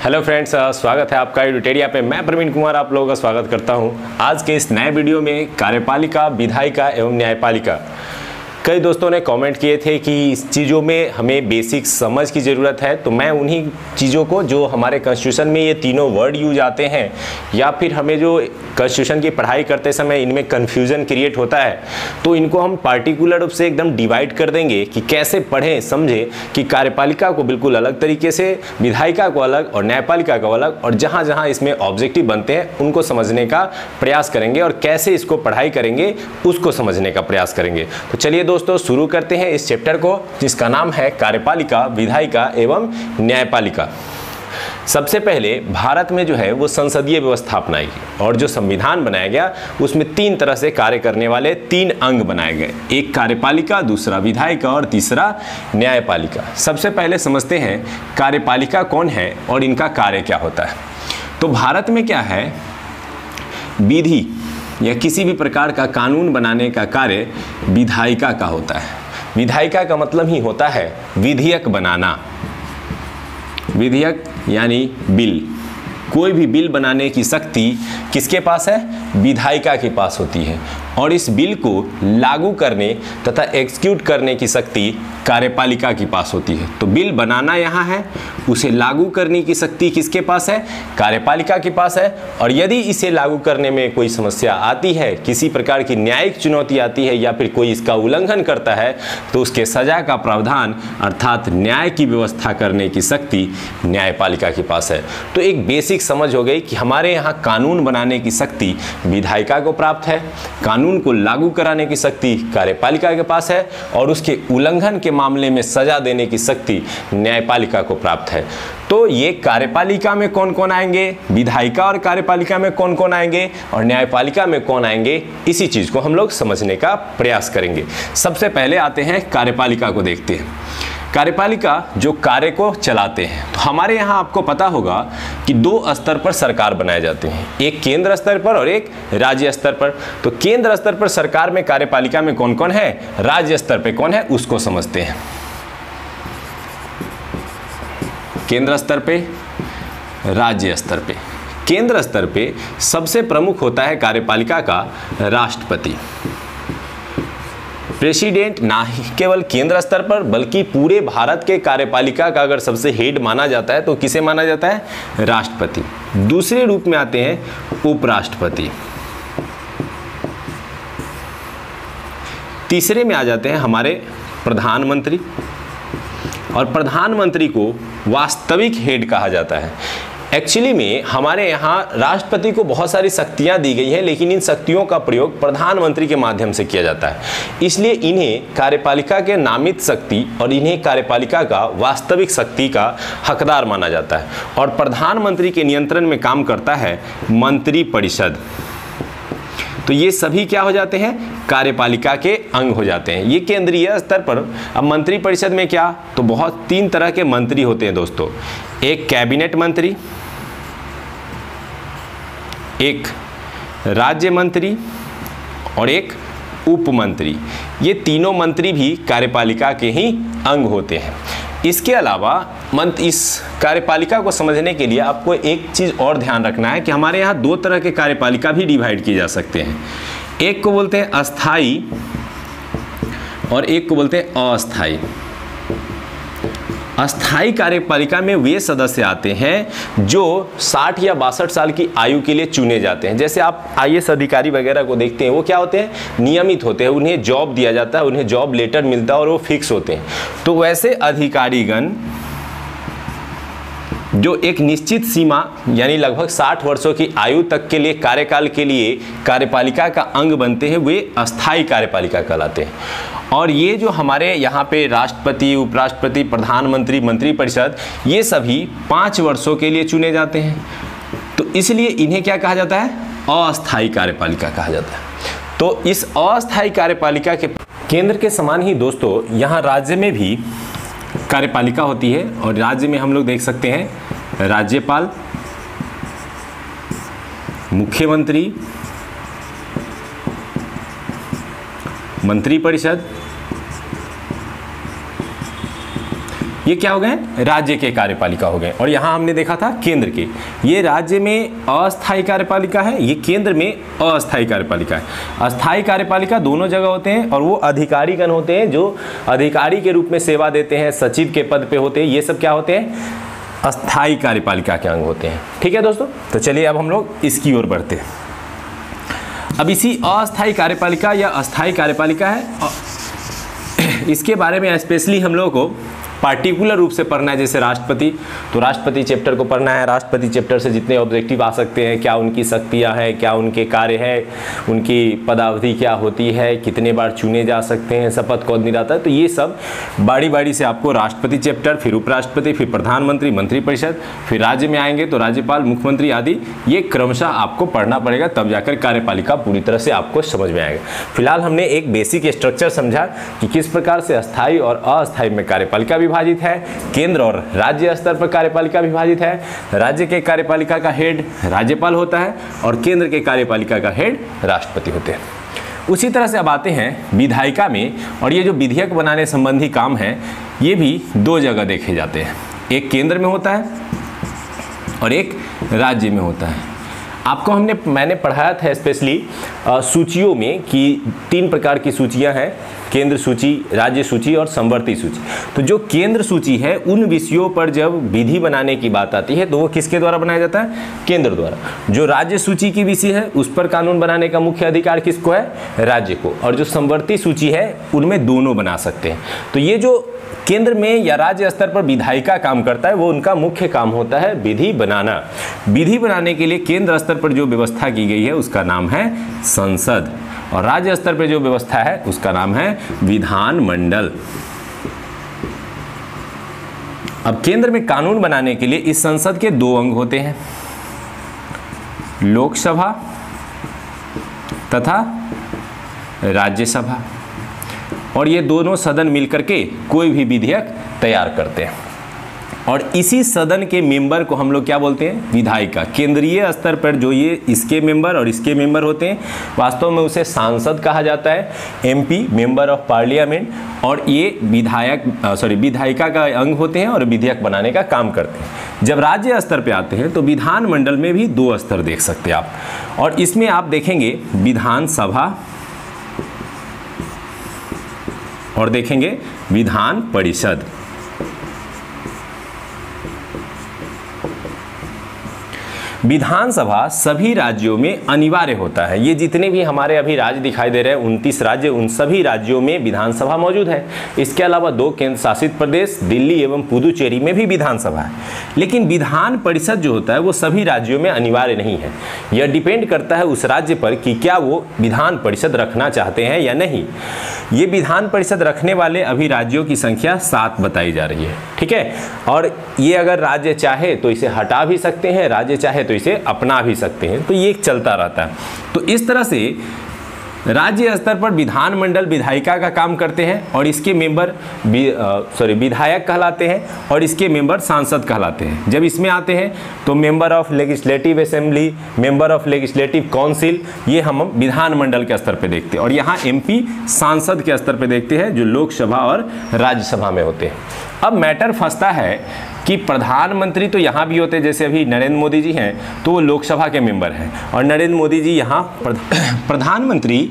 Hello friends स्वागत है आपका यूटेरिया पे। मैं प्रवीण कुमार, आप लोगों का स्वागत करता हूँ। आज के इस नए वीडियो में कार्यपालिका, विधायिका एवं न्यायपालिका। कई दोस्तों ने कमेंट किए थे कि इस चीज़ों में हमें बेसिक समझ की ज़रूरत है तो मैं उन्हीं चीज़ों को जो हमारे कॉन्स्टिट्यूशन में ये तीनों वर्ड यूज़ आते हैं, या फिर हमें जो कॉन्स्टिट्यूशन की पढ़ाई करते समय इनमें कन्फ्यूज़न क्रिएट होता है तो इनको हम पार्टिकुलर रूप से एकदम डिवाइड कर देंगे कि कैसे पढ़ें, समझें कि कार्यपालिका को बिल्कुल अलग तरीके से, विधायिका को अलग और न्यायपालिका को अलग, और जहाँ जहाँ इसमें ऑब्जेक्टिव बनते हैं, उनको समझने का प्रयास करेंगे और कैसे इसको पढ़ाई करेंगे, उसको समझने का प्रयास करेंगे। तो चलिए दोस्तों, शुरू करते हैं इस चैप्टर को, जिसका नाम है कार्यपालिका, विधायिका एवं न्यायपालिका। सबसे पहले भारत में जो है, वो संसदीय व्यवस्था अपनाई गई और जो संविधान बनाया गया, उसमें तीन तरह से कार्य करने वाले तीन अंग बनाए गए। एक कार्यपालिका, दूसरा विधायिका और तीसरा न्यायपालिका। सबसे पहले समझते हैं, कार्यपालिका कौन है और इनका कार्य क्या होता है। तो भारत में क्या है? विधि। या किसी भी प्रकार का कानून बनाने का कार्य विधायिका का होता है। विधायिका का मतलब ही होता है विधेयक बनाना। विधेयक यानी बिल। कोई भी बिल बनाने की शक्ति किसके पास है? विधायिका के पास होती है। और इस बिल को लागू करने तथा एग्जीक्यूट करने की शक्ति कार्यपालिका के पास होती है। तो बिल बनाना यहाँ है, उसे लागू करने की शक्ति किसके पास है? कार्यपालिका के पास है। और यदि इसे लागू करने में कोई समस्या आती है, किसी प्रकार की न्यायिक चुनौती आती है या फिर कोई इसका उल्लंघन करता है तो उसके सजा का प्रावधान अर्थात न्याय की व्यवस्था करने की शक्ति न्यायपालिका के पास है। तो एक बेसिक समझ हो गई कि हमारे यहाँ कानून बनाने की शक्ति विधायिका को प्राप्त है, कानून को लागू कराने की शक्ति कार्यपालिका के पास है और उसके उल्लंघन के मामले में सजा देने की शक्ति न्यायपालिका को प्राप्त है। तो ये कार्यपालिका में कौन कौन आएँगे? विधायिका और कार्यपालिका में कौन कौन आएँगे? और न्यायपालिका में कौन आएँगे? इसी चीज़ को हम लोग समझने का प्रयास करेंगे। सबसे पहले आते हैं कार्यपालिका को देखते हैं। कार्यपालिका जो कार्य को चलाते हैं। तो हमारे यहाँ आपको पता होगा कि दो स्तर पर सरकार बनाए जाते हैं। एक केंद्र स्तर पर और एक राज्य स्तर पर। तो केंद्र स्तर पर सरकार में कार्यपालिका में कौन कौन है? राज्य स्तर पर कौन है, उसको समझते हैं। केंद्र स्तर पे, राज्य स्तर पे। केंद्र स्तर पे सबसे प्रमुख होता है कार्यपालिका का राष्ट्रपति। प्रेसिडेंट ना ही केवल केंद्र स्तर पर, बल्कि पूरे भारत के कार्यपालिका का अगर सबसे हेड माना जाता है तो किसे माना जाता है? राष्ट्रपति। दूसरे रूप में आते हैं उपराष्ट्रपति। तीसरे में आ जाते हैं हमारे प्रधानमंत्री। और प्रधानमंत्री को वास्तविक हेड कहा जाता है। एक्चुअली में हमारे यहाँ राष्ट्रपति को बहुत सारी शक्तियाँ दी गई हैं, लेकिन इन शक्तियों का प्रयोग प्रधानमंत्री के माध्यम से किया जाता है। इसलिए इन्हें कार्यपालिका के नामित शक्ति और इन्हें कार्यपालिका का वास्तविक शक्ति का हकदार माना जाता है और प्रधानमंत्री के नियंत्रण में काम करता है मंत्री परिषद तो ये सभी क्या हो जाते हैं? कार्यपालिका के अंग हो जाते हैं। ये केंद्रीय स्तर पर अब मंत्री परिषद में क्या? तो बहुत तीन तरह के मंत्री होते हैं दोस्तों। एक कैबिनेट मंत्री एक राज्य मंत्री और एक उप मंत्री ये तीनों मंत्री भी कार्यपालिका के ही अंग होते हैं। इसके अलावा मंत, इस कार्यपालिका को समझने के लिए आपको एक चीज़ और ध्यान रखना है कि हमारे यहाँ दो तरह के कार्यपालिका भी डिवाइड किए जा सकते हैं। एक को बोलते हैं अस्थाई और एक को बोलते हैं अस्थाई अस्थाई कार्यपालिका में वे सदस्य आते हैं जो 60 या बासठ साल की आयु के लिए चुने जाते हैं। जैसे आप आईएएस अधिकारी वगैरह को देखते हैं, वो क्या होते हैं? नियमित होते हैं, उन्हें जॉब दिया जाता है, उन्हें जॉब लेटर मिलता है और वो फिक्स होते हैं। तो वैसे अधिकारीगण जो एक निश्चित सीमा, यानी लगभग 60 वर्षों की आयु तक के लिए कार्यकाल के लिए कार्यपालिका का अंग बनते हैं, वे अस्थाई कार्यपालिका कहलाते हैं। और ये जो हमारे यहाँ पे राष्ट्रपति, उपराष्ट्रपति, प्रधानमंत्री, मंत्रिपरिषद, ये सभी पाँच वर्षों के लिए चुने जाते हैं। तो इसलिए इन्हें क्या कहा जाता है? अस्थाई कार्यपालिका कहा जाता है। तो इस अस्थाई कार्यपालिका के केंद्र के समान ही दोस्तों, यहाँ राज्य में भी कार्यपालिका होती है और राज्य में हम लोग देख सकते हैं राज्यपाल, मुख्यमंत्री, मंत्रिपरिषद। ये क्या हो गए? राज्य के कार्यपालिका हो गए। और यहाँ हमने देखा था केंद्र के। ये राज्य में अस्थायी कार्यपालिका है, ये केंद्र में अस्थायी कार्यपालिका है। अस्थायी कार्यपालिका दोनों जगह होते हैं और वो अधिकारी गण होते हैं जो अधिकारी के रूप में सेवा देते हैं, सचिव के पद पे होते हैं। ये सब क्या होते हैं? अस्थायी कार्यपालिका के अंग होते हैं। ठीक है दोस्तों? तो चलिए अब हम लोग इसकी ओर बढ़ते हैं। अब इसी अस्थाई कार्यपालिका या अस्थाई कार्यपालिका है। इसके बारे में स्पेशली हम लोगों को पार्टिकुलर रूप से पढ़ना है, जैसे राष्ट्रपति। तो राष्ट्रपति चैप्टर को पढ़ना है। राष्ट्रपति चैप्टर से जितने ऑब्जेक्टिव आ सकते हैं, क्या उनकी शक्तियाँ हैं, क्या उनके कार्य है, उनकी पदावधि क्या होती है, कितने बार चुने जा सकते हैं, शपथ कौन दिलाता है तो ये सब बाड़ी बाड़ी से आपको राष्ट्रपति चैप्टर फिर उपराष्ट्रपति, फिर प्रधानमंत्री, मंत्रिपरिषद, फिर राज्य में आएँगे तो राज्यपाल, मुख्यमंत्री आदि, ये क्रमशः आपको पढ़ना पड़ेगा, तब जाकर कार्यपालिका पूरी तरह से आपको समझ में आएगा। फ़िलहाल हमने एक बेसिक स्ट्रक्चर समझा कि किस प्रकार से अस्थायी और अस्थायी में कार्यपालिका विभाजित है। केंद्र और राज्य स्तर पर कार्यपालिका विभाजित है। राज्य के कार्यपालिका का हेड राज्यपाल होता है और केंद्र के कार्यपालिका का हेड राष्ट्रपति होते हैं। उसी तरह से अब आते हैं विधायिका में और ये जो विधेयक बनाने संबंधी काम है, ये भी दो जगह देखे जाते हैं। एक केंद्र में होता है और एक राज्य में होता है। आपको हमने, मैंने पढ़ाया था स्पेशली सूचियों में कि तीन प्रकार की सूचियाँ हैं। केंद्र सूची, राज्य सूची और संवर्ती सूची। तो जो केंद्र सूची है, उन विषयों पर जब विधि बनाने की बात आती है तो वो किसके द्वारा बनाया जाता है? केंद्र द्वारा। जो राज्य सूची की विषय है, उस पर कानून बनाने का मुख्य अधिकार किसको है? राज्य को। और जो संवर्ती सूची है, उनमें दोनों बना सकते हैं। तो ये जो केंद्र में या राज्य स्तर पर विधायिका काम करता है, वो उनका मुख्य काम होता है विधि बनाना। विधि बनाने के लिए केंद्र स्तर पर जो व्यवस्था की गई है, उसका नाम है संसद। और राज्य स्तर पर जो व्यवस्था है, उसका नाम है विधान मंडल अब केंद्र में कानून बनाने के लिए इस संसद के दो अंग होते हैं। लोकसभा तथा राज्यसभा। और ये दोनों सदन मिलकर के कोई भी विधेयक तैयार करते हैं। और इसी सदन के मेंबर को हम लोग क्या बोलते हैं? विधायिका। केंद्रीय स्तर पर जो ये इसके मेंबर और इसके मेंबर होते हैं, वास्तव में उसे सांसद कहा जाता है, एमपी, मेंबर ऑफ़ पार्लियामेंट, और ये विधायक सॉरी, विधायिका का अंग होते हैं और विधेयक बनाने का काम करते हैं। जब राज्य स्तर पर आते हैं तो विधानमंडल में भी दो स्तर देख सकते हैं आप। और इसमें आप देखेंगे विधानसभा और देखेंगे विधान परिषद। विधानसभा सभी राज्यों में अनिवार्य होता है। ये जितने भी हमारे अभी राज्य दिखाई दे रहे हैं, उनतीस राज्य, उन सभी राज्यों में विधानसभा मौजूद है। इसके अलावा दो केंद्र शासित प्रदेश, दिल्ली एवं पुदुचेरी में भी विधानसभा है। लेकिन विधान परिषद जो होता है, वो सभी राज्यों में अनिवार्य नहीं है। यह डिपेंड करता है उस राज्य पर कि क्या वो विधान परिषद रखना चाहते हैं या नहीं। ये विधान परिषद रखने वाले अभी राज्यों की संख्या सात बताई जा रही है। ठीक है? और ये अगर राज्य चाहे तो इसे हटा भी सकते हैं, राज्य चाहे तो इसे अपना भी सकते हैं। तो ये चलता रहता है। तो इस तरह से राज्य स्तर पर विधानमंडल विधायिका का काम करते हैं और इसके मेंबर सॉरी विधायक कहलाते हैं और इसके मेंबर सांसद कहलाते हैं। जब इसमें आते हैं तो member of legislative assembly, member of legislative council, ये हम विधानमंडल के स्तर पे देखते हैं। और यहाँ एमपी सांसद के स्तर पे देखते हैं, जो लोकसभा और राज्यसभा में होते हैं। अब मैटर फंसता है कि प्रधानमंत्री तो यहाँ भी होते, जैसे अभी नरेंद्र मोदी जी हैं तो वो लोकसभा के मेंबर हैं। और नरेंद्र मोदी जी यहाँ प्रधानमंत्री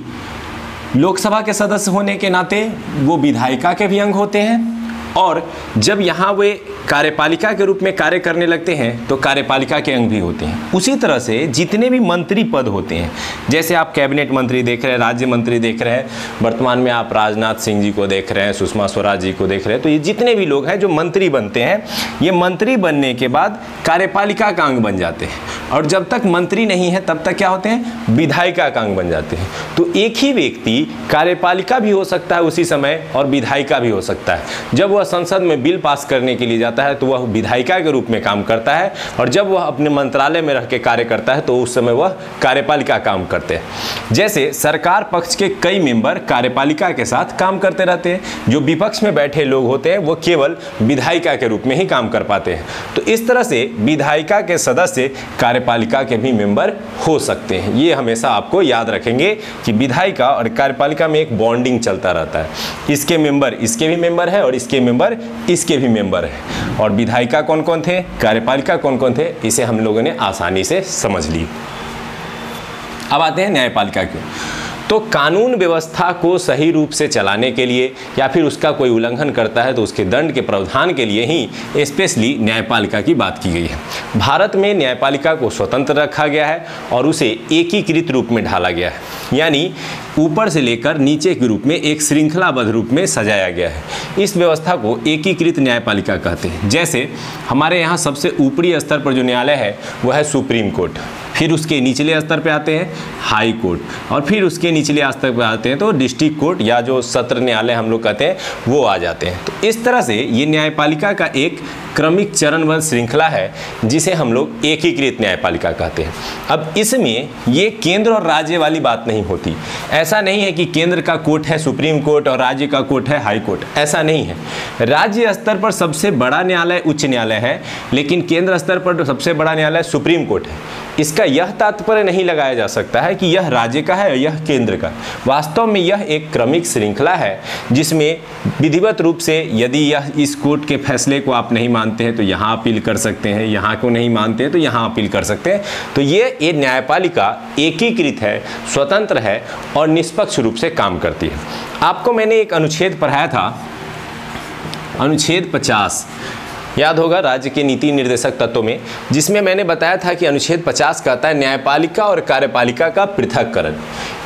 लोकसभा के सदस्य होने के नाते वो विधायिका के भी अंग होते हैं। और जब यहाँ वे कार्यपालिका के रूप में कार्य करने लगते हैं तो कार्यपालिका के अंग भी होते हैं। उसी तरह से जितने भी मंत्री पद होते हैं, जैसे आप कैबिनेट मंत्री देख रहे हैं, राज्य मंत्री देख रहे हैं, वर्तमान में आप राजनाथ सिंह जी को देख रहे हैं, सुषमा स्वराज जी को देख रहे हैं तो ये जितने भी लोग हैं जो मंत्री बनते हैं, ये मंत्री बनने के बाद कार्यपालिका का अंग बन जाते हैं। और जब तक मंत्री नहीं है, तब तक क्या होते हैं? विधायिका का अंग बन जाते हैं। तो एक ही व्यक्ति कार्यपालिका भी हो सकता है उसी समय और विधायिका भी हो सकता है। जब वह संसद में बिल पास करने के लिए जाता है तो वह विधायिका के रूप में काम करता है और जब वह अपने मंत्रालय में रह के कार्य करता है तो उस समय वह कार्यपालिका काम करते हैं। जैसे सरकार पक्ष के कई मेंबर कार्यपालिका के साथ काम करते रहते हैं। जो विपक्ष में बैठे लोग होते हैं, वो केवल विधायिका के रूप में ही काम कर पाते हैं। तो इस तरह से विधायिका के सदस्य कार्यपालिका के भी मेंबर हो सकते हैं। ये हमेशा आपको याद रखेंगे कि विधायिका और कार्यपालिका में एक बॉन्डिंग चलता रहता है। इसके मेंबर इसके भी मेंबर है और इसके मेंबर इसके भी मेंबर है। और विधायिका कौन कौन थे? कार्यपालिका कौन कौन थे? इसे हम लोगों ने आसानी से समझ ली। अब आते हैं न्यायपालिका के तो कानून व्यवस्था को सही रूप से चलाने के लिए या फिर उसका कोई उल्लंघन करता है तो उसके दंड के प्रावधान के लिए ही स्पेशली न्यायपालिका की बात की गई है। भारत में न्यायपालिका को स्वतंत्र रखा गया है और उसे एकीकृत रूप में ढाला गया है। यानी ऊपर से लेकर नीचे के रूप में एक श्रृंखलाबद्ध रूप में सजाया गया है। इस व्यवस्था को एकीकृत न्यायपालिका कहते हैं। जैसे हमारे यहाँ सबसे ऊपरी स्तर पर जो न्यायालय है, वह है सुप्रीम कोर्ट। फिर उसके निचले स्तर पे आते हैं हाई कोर्ट। और फिर उसके निचले स्तर पे आते हैं तो डिस्ट्रिक्ट कोर्ट या जो सत्र न्यायालय हम लोग कहते हैं, वो आ जाते हैं। तो इस तरह से ये न्यायपालिका का एक क्रमिक चरणबद्ध श्रृंखला है, जिसे हम लोग एकीकृत न्यायपालिका कहते हैं। अब इसमें ये केंद्र और राज्य वाली बात नहीं होती। ऐसा नहीं है कि केंद्र का कोर्ट है सुप्रीम कोर्ट और राज्य का कोर्ट है हाई कोर्ट। ऐसा नहीं है। राज्य स्तर पर सबसे बड़ा न्यायालय उच्च न्यायालय है, लेकिन केंद्र स्तर पर सबसे बड़ा न्यायालय सुप्रीम कोर्ट है। इसका यह तात्पर्य नहीं लगाया जा सकता है कि यह राज्य का है यह केंद्र का। वास्तव में यह एक क्रमिक श्रृंखला है, जिसमें विधिवत रूप से यदि यह इस कोर्ट के फैसले को आप नहीं मानते हैं तो यहाँ अपील कर सकते हैं, यहाँ को नहीं मानते हैं तो यहाँ अपील कर सकते हैं। तो ये ये न्यायपालिका एकीकृत है, स्वतंत्र है और निष्पक्ष रूप से काम करती है। आपको मैंने एक अनुच्छेद पढ़ाया था, अनुच्छेद 50 याद होगा राज्य के नीति निर्देशक तत्वों में, जिसमें मैंने बताया था कि अनुच्छेद 50 कहता है न्यायपालिका और कार्यपालिका का पृथककरण।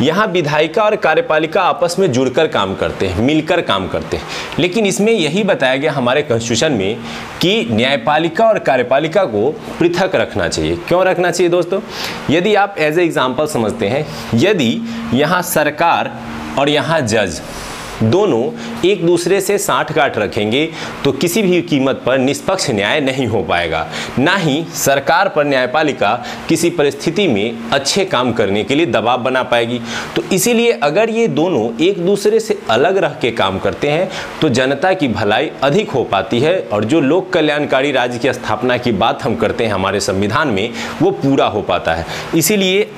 यहाँ विधायिका और कार्यपालिका आपस में जुड़कर काम करते हैं, मिलकर काम करते हैं। लेकिन इसमें यही बताया गया हमारे कॉन्स्टिट्यूशन में कि न्यायपालिका और कार्यपालिका को पृथक रखना चाहिए। क्यों रखना चाहिए दोस्तों? यदि आप एज ए एग्ज़ाम्पल समझते हैं, यदि यहाँ सरकार और यहाँ जज दोनों एक दूसरे से साठ गांठ रखेंगे तो किसी भी कीमत पर निष्पक्ष न्याय नहीं हो पाएगा। ना ही सरकार पर न्यायपालिका किसी परिस्थिति में अच्छे काम करने के लिए दबाव बना पाएगी। तो इसीलिए अगर ये दोनों एक दूसरे से अलग रह के काम करते हैं तो जनता की भलाई अधिक हो पाती है और जो लोक कल्याणकारी राज्य की स्थापना की बात हम करते हैं हमारे संविधान में, वो पूरा हो पाता है। इसीलिए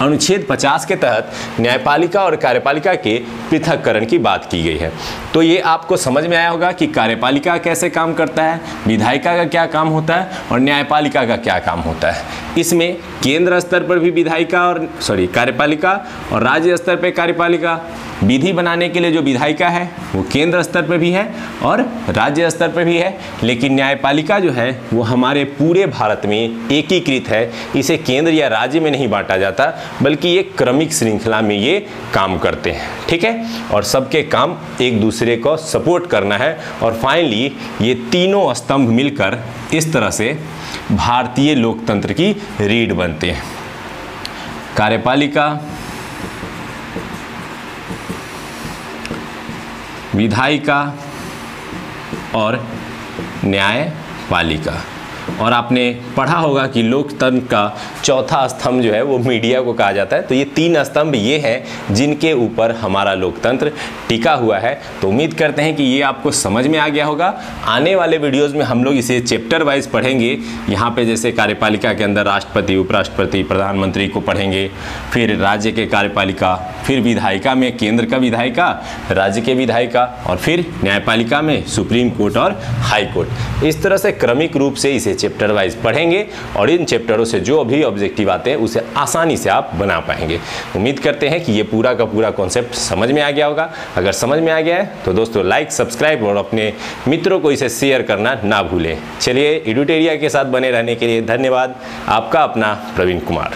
अनुच्छेद 50 के तहत न्यायपालिका और कार्यपालिका के पृथककरण की बात की गई है। तो ये आपको समझ में आया होगा कि कार्यपालिका कैसे काम करता है, विधायिका का क्या काम होता है और न्यायपालिका का क्या काम होता है। इसमें केंद्र स्तर पर भी विधायिका और सॉरी कार्यपालिका और राज्य स्तर पर कार्यपालिका, विधि बनाने के लिए जो विधायिका है, वो केंद्र स्तर पर भी है और राज्य स्तर पर भी है। लेकिन न्यायपालिका जो है, वो हमारे पूरे भारत में एकीकृत है। इसे केंद्र या राज्य में नहीं बांटा जाता, बल्कि एक क्रमिक श्रृंखला में ये काम करते हैं। ठीक है? और सबके काम एक दूसरे को सपोर्ट करना है। और फाइनली ये तीनों स्तंभ मिलकर इस तरह से भारतीय लोकतंत्र की रीढ़ बनते हैं। कार्यपालिका, विधायिका और न्यायपालिका। और आपने पढ़ा होगा कि लोकतंत्र का चौथा स्तंभ जो है वो मीडिया को कहा जाता है। तो ये तीन स्तंभ ये हैं जिनके ऊपर हमारा लोकतंत्र टिका हुआ है। तो उम्मीद करते हैं कि ये आपको समझ में आ गया होगा। आने वाले वीडियोज़ में हम लोग इसे चैप्टर वाइज पढ़ेंगे। यहाँ पर जैसे कार्यपालिका के अंदर राष्ट्रपति, उपराष्ट्रपति, प्रधानमंत्री को पढ़ेंगे, फिर राज्य के कार्यपालिका, फिर विधायिका में, केंद्र का विधायिका, राज्य के विधायिका और फिर न्यायपालिका में, सुप्रीम कोर्ट और हाई कोर्ट। इस तरह से क्रमिक रूप से इसे चैप्टर वाइज पढ़ेंगे और इन चैप्टरों से जो भी ऑब्जेक्टिव आते हैं, उसे आसानी से आप बना पाएँगे। उम्मीद करते हैं कि ये पूरा का पूरा कॉन्सेप्ट समझ में आ गया होगा। अगर समझ में आ गया है तो दोस्तों लाइक सब्सक्राइब और अपने मित्रों को इसे शेयर करना ना भूलें। चलिए एडुटेरिया के साथ बने रहने के लिए धन्यवाद। आपका अपना प्रवीण कुमार।